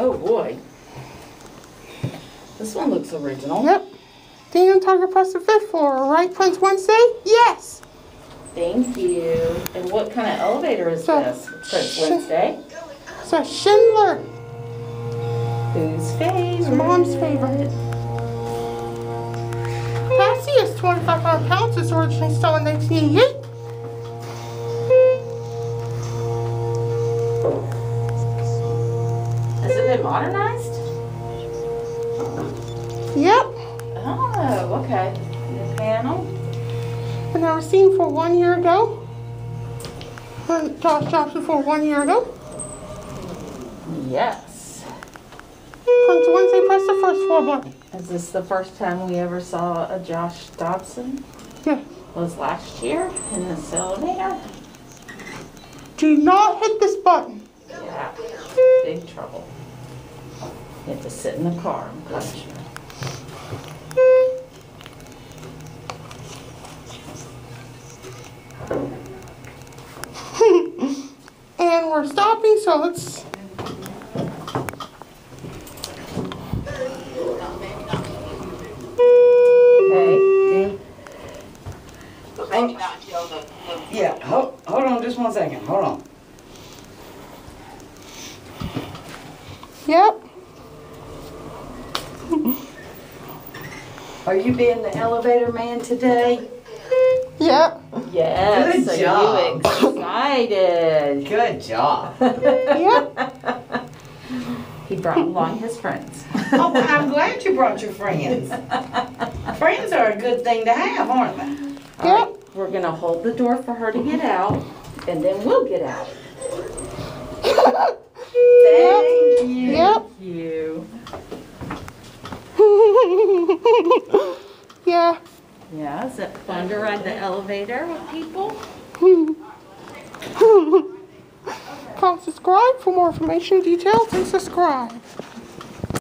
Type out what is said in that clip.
Oh boy. This one looks original. Yep. Ding on Tiger Press the fifth floor, right, Prince Wednesday? Yes. Thank you. And what kind of elevator is so, this, Prince Wednesday? So Schindler. Whose favorite? Mom's favorite. Cassie is 25 pounds. It's originally still in 1988. It modernized? Yep. Oh, okay. New panel. And I was seen for one year ago. Josh Dobson for one year ago. Yes. Prince Wednesday press the first floor button. Is this the first time we ever saw a Josh Dobson? Yeah. Was last year in this elevator? Do not hit this button. Yeah. Big trouble. You have to sit in the car and punch you. And we're stopping, so let's. Okay. And, yeah, hold, hold on just one second, hold on. Yep. Are you being the elevator man today? Yep. Yes. Good are job. you excited? Good job. Yep. He brought along his friends. Oh, I'm glad you brought your friends. Friends are a good thing to have, aren't they? All right, we're gonna hold the door for her to get out, and then we'll get out. Thank you. Yep. You. yeah. Yeah, is it fun to ride the elevator with people? Come subscribe for more information, details, and subscribe.